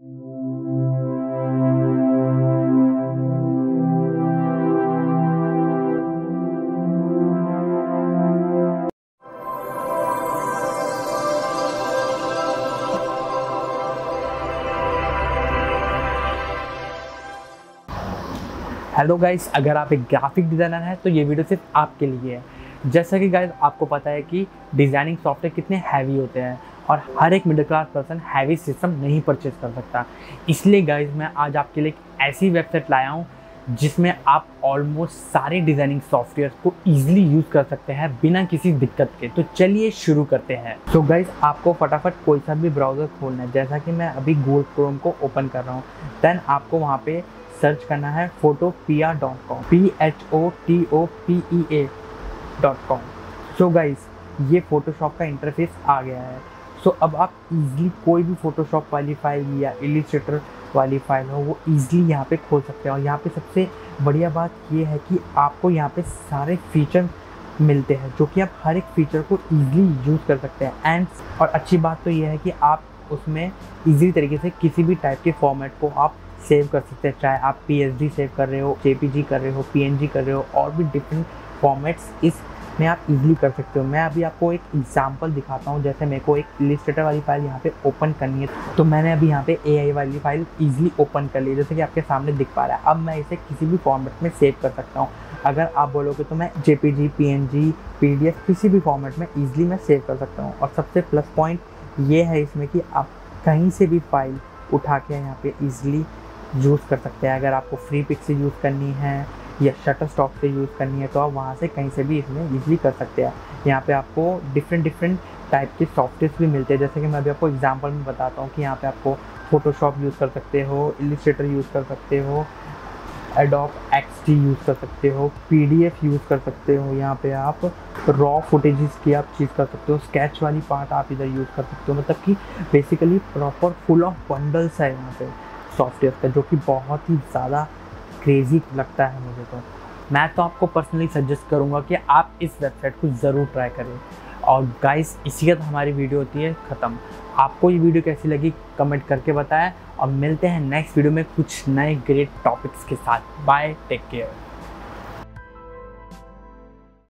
Hello guys अगर आप एक ग्राफिक डिज़ाइनर हैं तो ये वीडियो सिर्फ़ आपके लिए है। जैसा कि गाइस आपको पता है कि डिज़ाइनिंग सॉफ्टवेयर कितने हैवी होते हैं। और हर एक middle class person heavy system नहीं परचेज कर सकता। इसलिए गाइज़ मैं आज आपके लिए एक ऐसी वेबसाइट लाया हूँ, जिसमें आप ऑलमोस्ट सारे डिज़ाइनिंग सॉफ्टवेयर को ईजिली यूज़ कर सकते हैं बिना किसी दिक्कत के। तो चलिए शुरू करते हैं। तो so गाइज़ आपको फटाफट कोई सा भी ब्राउज़र खोलना है, जैसा कि मैं अभी गूगल क्रोम को ओपन कर रहा हूँ। देन आपको वहाँ पे सर्च करना है photo P R dot com P H O T O P E A dot com so guys ये फ़ोटोशॉप का इंटरफेस आ गया है। सो अब आप इजीली कोई भी फ़ोटोशॉप वाली फ़ाइल या इलिस्ट्रेटर वाली फ़ाइल हो, वो इजीली यहाँ पे खोल सकते हैं। और यहाँ पे सबसे बढ़िया बात ये है कि आपको यहाँ पे सारे फीचर मिलते हैं, जो कि आप हर एक फीचर को ईजिली यूज़ कर सकते हैं। एंड और अच्छी बात तो ये है कि आप उसमें ईजी तरीके से किसी भी टाइप के फॉर्मेट को आप सेव कर सकते हैं। चाहे आप पीएचडी सेव कर रहे हो जे कर रहे हो पीएनजी कर रहे हो, और भी डिफरेंट फॉर्मेट्स इस में आप इजीली कर सकते हो। मैं अभी आपको एक एग्जांपल दिखाता हूँ, जैसे मेरे को एक इलिस्ट्रेटर वाली फ़ाइल यहाँ पे ओपन करनी है। तो मैंने अभी यहाँ पे एआई वाली फ़ाइल इजीली ओपन कर ली जैसे कि आपके सामने दिख पा रहा है। अब मैं इसे किसी भी फॉर्मेट में सेव कर सकता हूँ। अगर आप बोलोगे तो मैं J P G P N G P D F किसी भी फॉर्मेट में ईजिली मैं सेव कर सकता हूँ। और सबसे प्लस पॉइंट ये है इसमें कि आप कहीं से भी फ़ाइल उठा के यहाँ पे ईजिली यूज़ कर सकते हैं। अगर आपको फ्री पिक से यूज़ करनी है या शटर स्टॉक से यूज़ करनी है तो आप वहाँ से कहीं से भी इसमें ईजिली कर सकते हैं। यहाँ पे आपको डिफरेंट डिफरेंट टाइप के सॉफ्टवेयर भी मिलते हैं। जैसे कि मैं अभी आपको एग्जांपल में बताता हूँ कि यहाँ पे आपको फोटोशॉप यूज़ कर सकते हो इलिस्ट्रेटर यूज़ कर सकते हो एडोप एक्स यूज़ कर सकते हो पीडीएफ यूज़ कर सकते हो। यहाँ पे आप रॉ फुटेजेस की आप चीज़ कर सकते हो स्केच वाली पार्ट आप इधर यूज़ कर सकते हो। मतलब कि basically proper full of bundles है यहाँ पे। सॉफ्टवेयर का, जो कि बहुत ही ज़्यादा क्रेज़ी लगता है मुझे तो। मैं तो आपको पर्सनली सजेस्ट करूँगा कि आप इस वेबसाइट को ज़रूर ट्राई करें। और गाइस इसी के हमारी वीडियो होती है ख़त्म। आपको ये वीडियो कैसी लगी कमेंट करके बताएँ। और मिलते हैं नेक्स्ट वीडियो में कुछ नए ग्रेट टॉपिक्स के साथ। Bye take care